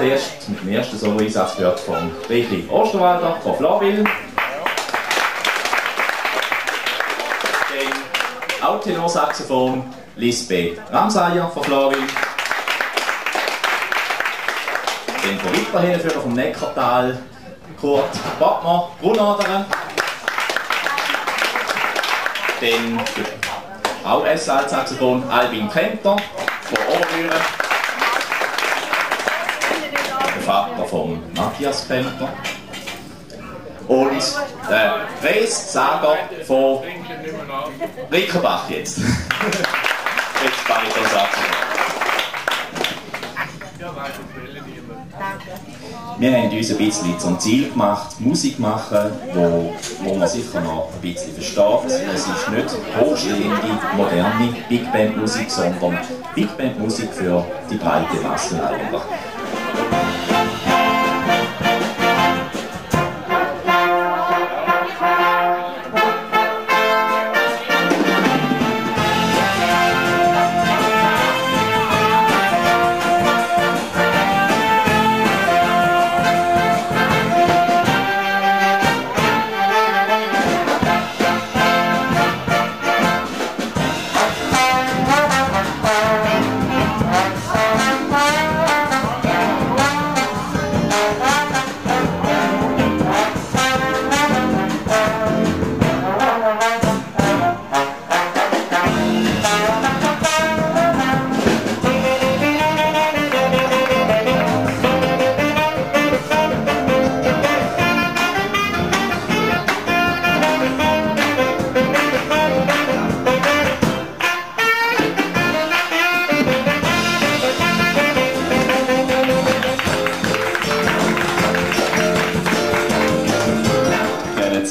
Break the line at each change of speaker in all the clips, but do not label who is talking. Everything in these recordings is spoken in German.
gerade mit dem ersten Solo-Einsatz gehört von Richi Osterwalder von Flawil. Dann auch Tenorsaxophon Lisbeth Ramsayer von Flawil. Dann von Weiterhinführer vom Neckartal Kurt Battmer, Brunaderen. Dann auch S-Saxophon Albin Kempter von Obermühren. Der Vater von Matthias Kempter. Und der Dresd-Sager von Rickenbach jetzt. jetzt Bariton-Saxophon. Wir haben uns ein bisschen zum Ziel gemacht, Musik machen, wo, wo man sicher noch ein bisschen versteht. Es ist nicht hochstehende, moderne Big Band Musik, sondern Big Band Musik für die breite Masse eigentlich.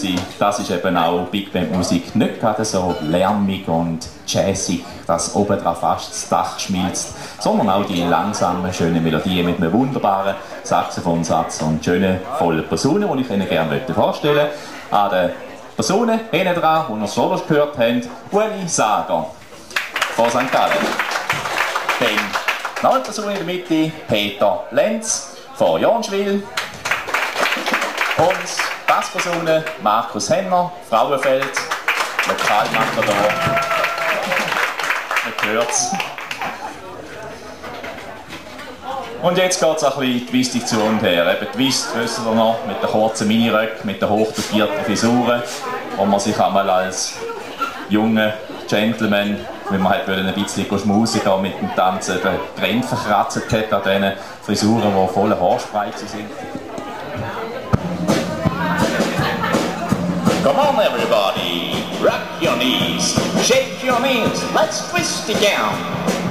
Sie, das ist eben auch Big Band Musik. Nicht gerade so lärmig und jazzig, dass oben drauf fast das Dach schmilzt, sondern auch die langsamen, schönen Melodien mit einem wunderbaren Saxophonsatz und schönen, vollen Personen, die ich Ihnen gerne vorstellen möchte. An den Personen hinten dran, die ihr Solos gehört habt, Ueli Sager von St. Gallen. Dann noch eine Person in der Mitte, Peter Lenz von Jonschwil. Und Basspersonen Markus Henner, Frauenfeld, Lokalmatador. Man hört's. Und jetzt geht es ein bisschen die Twist zu und her. Eben die Twist, wissen wir noch, mit den kurzen Miniröcken, mit den hochtopierten Frisuren, wo man sich einmal als junger Gentleman, wenn man halt ein bisschen schmusen gehen mit dem Tanzen, den Trend verkratzt hat an diesen Frisuren, die voller Haarspray sind. Come on, everybody, rock your knees, shake your knees, let's twist it down.